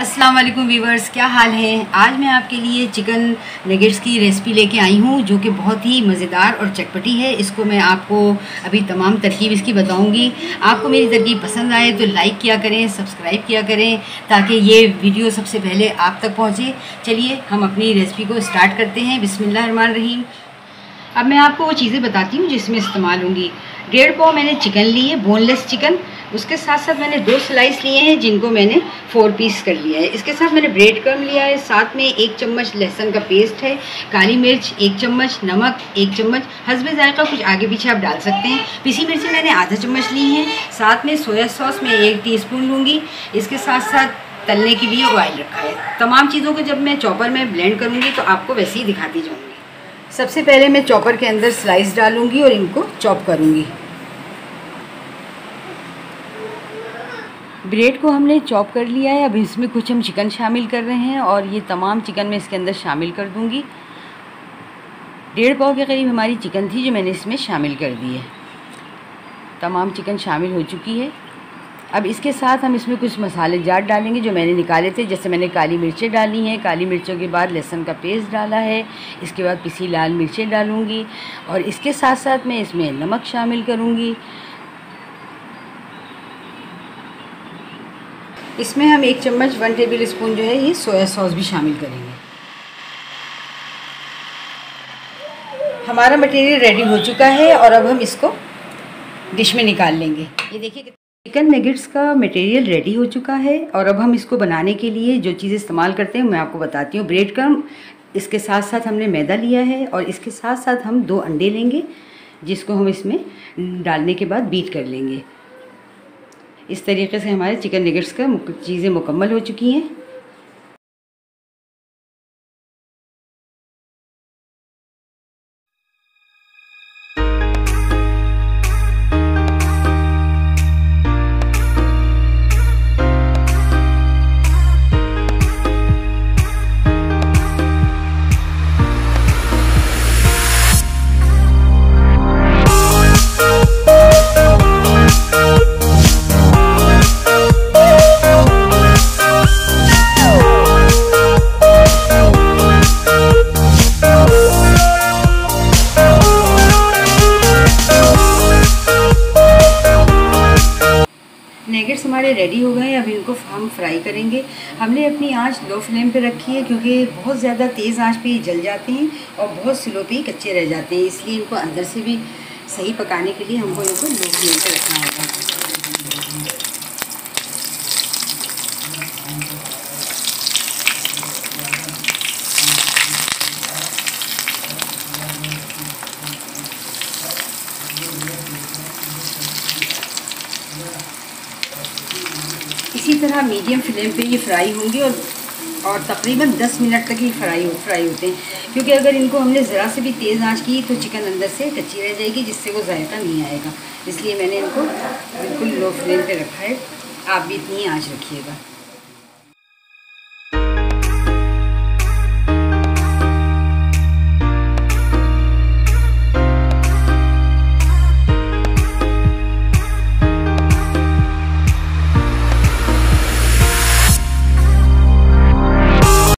अस्सलाम वालेकुम वीवर्स क्या हाल है? आज मैं आपके लिए चिकन नगेट्स की रेसिपी लेके आई हूँ, जो कि बहुत ही मज़ेदार और चटपटी है। इसको मैं आपको अभी तमाम तरकीब इसकी बताऊँगी। आपको मेरी तरकीब पसंद आए तो लाइक किया करें, सब्सक्राइब किया करें, ताकि ये वीडियो सबसे पहले आप तक पहुँचे। चलिए, हम अपनी रेसिपी को स्टार्ट करते हैं। बिसमिल्लर रहीम अब मैं आपको वो चीज़ें बताती हूँ जिसमें इस्तेमाल होंगी। डेढ़ पाव मैंने चिकन ली है, बोनलेस चिकन। उसके साथ साथ मैंने दो स्लाइस लिए हैं जिनको मैंने फोर पीस कर लिया है। इसके साथ मैंने ब्रेड क्रम लिया है। साथ में एक चम्मच लहसुन का पेस्ट है, काली मिर्च, एक चम्मच, नमक, एक चम्मच। हसब जायका कुछ आगे पीछे आप डाल सकते हैं। पीसी मिर्ची मैंने आधा चम्मच ली है। साथ में सोया सॉस मैं एक टी स्पून लूँगी। इसके साथ साथ तलने के लिए ऑयल रखा है। तमाम चीज़ों को जब मैं चॉपर में ब्लेंड करूँगी तो आपको वैसे ही दिखाती जाऊँगी। सबसे पहले मैं चॉपर के अंदर स्लाइस डालूँगी और इनको चॉप करूँगी। ब्रेड को हमने चॉप कर लिया है। अब इसमें कुछ हम चिकन शामिल कर रहे हैं और ये तमाम चिकन मैं इसके अंदर शामिल कर दूँगी। डेढ़ पाव के करीब हमारी चिकन थी जो मैंने इसमें शामिल कर दी है। तमाम चिकन शामिल हो चुकी है। अब इसके साथ हम इसमें कुछ मसाले जाट डालेंगे जो मैंने निकाले थे। जैसे मैंने काली मिर्चें डाली हैं। काली मिर्चों के बाद लहसुन का पेस्ट डाला है। इसके बाद पिसी लाल मिर्चें डालूँगी और इसके साथ साथ मैं इसमें नमक शामिल करूँगी। इसमें हम एक चम्मच वन टेबल स्पून जो है, ये सोया सॉस भी शामिल करेंगे। हमारा मटेरियल रेडी हो चुका है और अब हम इसको डिश में निकाल लेंगे। ये देखिए चिकन नगेट्स का मटेरियल रेडी हो चुका है और अब हम इसको बनाने के लिए जो चीज़ इस्तेमाल करते हैं, मैं आपको बताती हूँ। ब्रेड क्रम इसके साथ साथ हमने मैदा लिया है और इसके साथ साथ हम दो अंडे लेंगे, जिसको हम इसमें डालने के बाद बीट कर लेंगे। इस तरीके से हमारे चिकन नगेट्स का चीज़ें मुकम्मल हो चुकी हैं। नेगेट्स हमारे रेडी हो गए हैं अब इनको हम फ्राई करेंगे। हमने अपनी आँच लो फ्लेम पे रखी है, क्योंकि बहुत ज़्यादा तेज़ आँच पे जल जाते हैं और बहुत स्लो पे ही कच्चे रह जाते हैं, इसलिए इनको अंदर से भी सही पकाने के लिए हमको इनको लो फ्लेम पर रखना होगा। इसी तरह मीडियम फ्लेम पे ये फ्राई होंगे और और तकरीबन 10 मिनट तक ही फ्राई हो फ्राई होते हैं। क्योंकि अगर इनको हमने ज़रा से भी तेज़ आँच की तो चिकन अंदर से कच्ची रह जाएगी, जिससे वो जायका नहीं आएगा। इसलिए मैंने इनको बिल्कुल लो फ्लेम पर रखा है। आप भी इतनी आँच रखिएगा।